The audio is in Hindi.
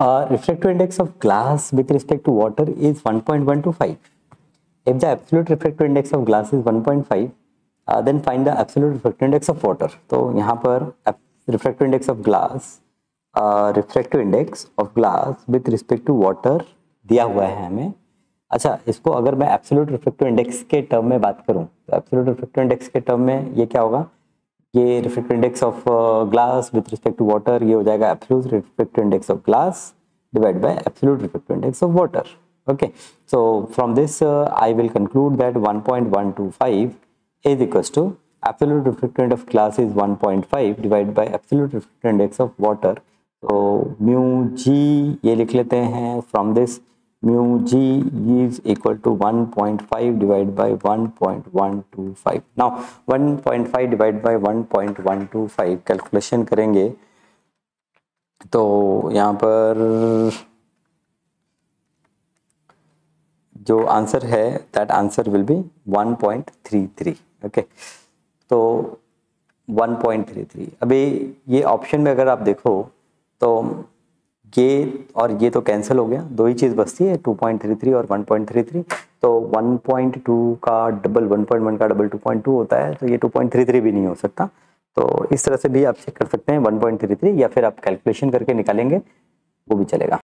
Uh, refractive index of glass with respect to water is 1.125. If the absolute refractive index of glass is 1.5, uh, then find the absolute refractive index of water. तो यहाँ पर refractive index of glass, uh, refractive index of glass with respect to water दिया हुआ है हमें अच्छा इसको अगर मैं एब्सोल्यूट रिफ्लेक्टिव इंडेक्स के टर्म में बात करूँ तो एब्सोल्यूट रिफ्लेक्टिव इंडेक्स के टर्म में ये क्या होगा ये reflective index of glass with respect to water ये हो जाएगा absolute reflective index of glass divide by absolute reflective index of water okay so from this uh, i will conclude that 1.125 is equals to absolute refractive index of glass is 1.5 divided by absolute refractive index of water so mu g ये लिख लेते हैं from this mu g is equal to 1.5 divided by 1.125 now 1.5 divided by 1.125 calculation करेंगे तो यहाँ पर जो आंसर है that answer will be 1.33 okay तो 1.33 अभी ये ऑप्शन में अगर आप देखो तो ये और ये तो कैंसिल हो गया। दो ही चीज़ बचती है 2.33 और 1.33 तो 1.2 का डबल 1.1 का डबल 2.2 होता है तो ये 2.33 भी नहीं हो सकता। तो इस तरह से भी आप चेक कर सकते हैं 1.33 या फिर आप कैलकुलेशन करके निकालेंगे, वो भी चलेगा।